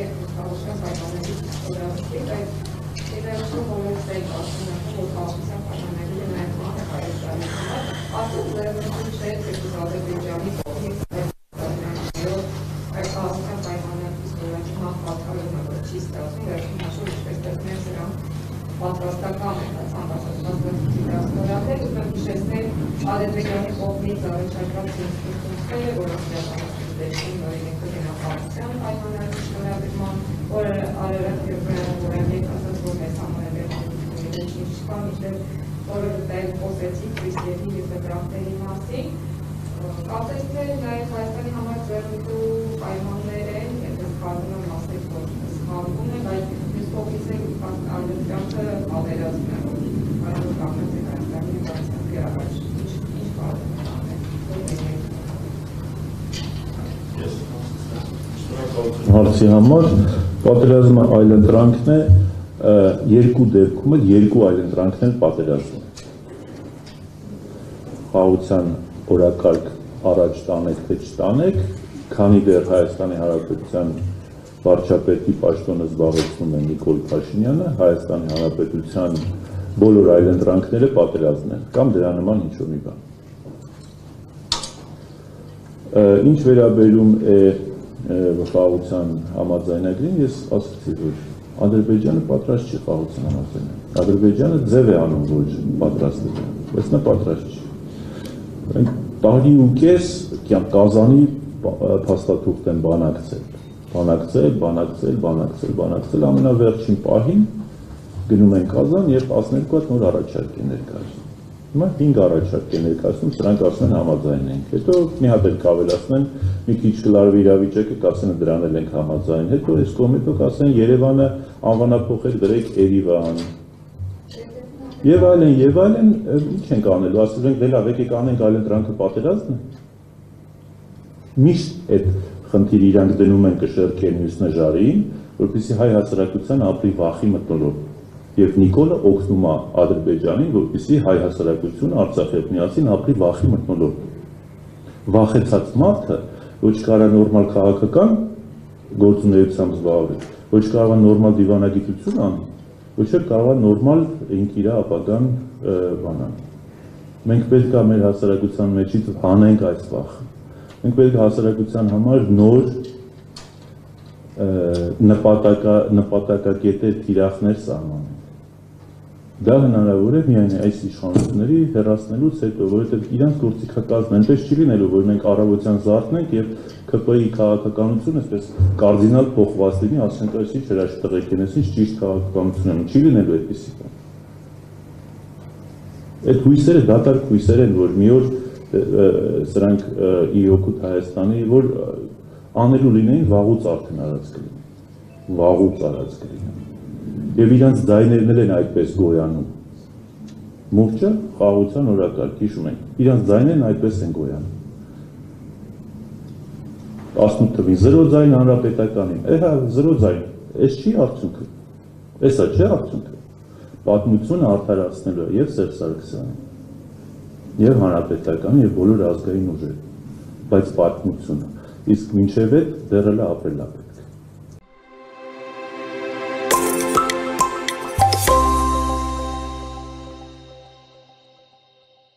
է խաղաղության պայմանների ստորագրել, այդ Եվրոպական համակարգի ասում որ խաղաղության պայմանների նաև մահը Հայաստանի համար, արդյոք ուրեմն չէ թե Ադրբեջանի կողմից այդ խաղաղության պայմանների ստորագրի մահ պատկառումը որ չի ստացվում, վերջին հաշվով ինչպես տեսնել սրանք պատրաստական են ցանկացած դասավորել, ուզում հիշեցնել Ադրբեջանի կողմից առաջարկած ինստիտուտները, որոնք դեպքում օրինակ գնահատության պայմանների շնորհավորման, որը Արարատ Գերբրանովը ասաց, որ մեզ համար է չկա, մինչև որը դեպք խոսեցի քրիստիանի եւ դրանքների մասին, կարծես թե նաև Հայաստանի համար ձեռնտու պայմաններ են, եմ ասել, որ սխալվում են, բայց մյուս կողմից էլ այլընտրանքը հարցի համար պատերազմը այլընտրանքն է երկու դեպքում էլ երկու այլընտրանքն են պատերազմում խաղության օրակարգ առաջ տանեք թե չտանեք քանի դեռ Հայաստանի Հանրապետության վարչապետի պաշտոնը զբաղեցնում է Նիկոլ Փաշինյանը Հայաստանի Հանրապետության բոլոր այլընտրանքները պատերազմն են կամ դրա նման ինչ-որ մի բան ինչ վերաբերում է խաղաղության համաձայնագրին ես ասացի, որ Ադրբեջանը պատրաստ չի խաղաղության համաձայնագրին։ Ադրբեջանը ձև է անում, որ պատրաստ է, բայց նա պատրաստ չի։ Մենք տարի ու կես Կազանի փաստաթուղթ են բանակցել, բանակցել, բանակցել, բանակցել, բանակցել ամենավերջին պահին գնում են Կազան եւ 12 հատ նոր առաջարկ է ներկայացնում Հիմա 5 առաջարկ է ներկայացնում, սրանք ասում են համաձայն ենք։ Հետո մի հատ էլ կավելացնեն, մի քիչ կլարվի իրավիճակը, կասեն դրան էլ ենք համաձայն։ Հետո այս կողմից կասեն Երևանը անվանափոխել դրեք Երևան։ Եվ այլն, եւ այլն, ինչ ենք անելու, ասել ենք դե լավ, եկեք անենք այլ ընտրանքը պատերազմն է։ Միշտ այդ խնդիրը իրանք դնում են կշերքեն մյուս նժարին, որպեսզի հայ հասարակության ապրի վախի մտնոլորտ եւ Նիկոլը օգնում է Ադրբեջանին, որպեսզի հայ հասարակությունը Արցախի հետ միասին ապրի վախի մթնոլորտ։ Վախեցած մարդը ոչ կարա նորմալ քաղաքական գործունեությամբ զբաղվել, ոչ կարող է նորմալ դիվանագիտություն անի, ոչ էլ կարող է նորմալ ինք իր ապագան բանան։ Մենք պետք է մեր հասարակության մեջից հանենք այս վախը։ Մենք պետք է հասարակության համար նոր նպատակա նպատակակետեր թիրախներ սահմանենք Դա հնարավոր է միայն այս իշխանությունների հերացնելուց հետո, որովհետև իրանց գործիքակազմն այնպես չի լինելու, որ մենք առավոտյան զարթնենք եւ ԿՊ-ի քաղաքականությունը այսպես կարդինալ փոխված լինի, ասենք այսի հրաշտղեք են, այսինչ ճիշտ քաղաքականություն են, չի լինելու այդպեսի բան։ Այդ հույսերը դատարկ հույսեր են, որ մի օր սրանք ի օգուտ Հայաստանի, որ անելու լինեին վաղուց արդեն արած կլինի։ Վաղուց արած կլինի եւ իրանց ձայներն են այդպես գոյանում։ Մուրճը խաղաղության օրակարգ հիշում ենք։ Իրանց ձայներն այդպես են գոյանում։ 18 թվին 0 ձայն հանրապետականին։ Էհա 0 ձայն։ Այս չի արդյունքը։ Էսա չէ արդյունքը։ Պատմությունը արդարացնելու է եւ Սերժ Սարգսյանին եւ հանրապետականը եւ բոլոր ազգային ուժերը։ Բայց պատմությունը իսկ մինչև այդ դեռ էլ ապրելա է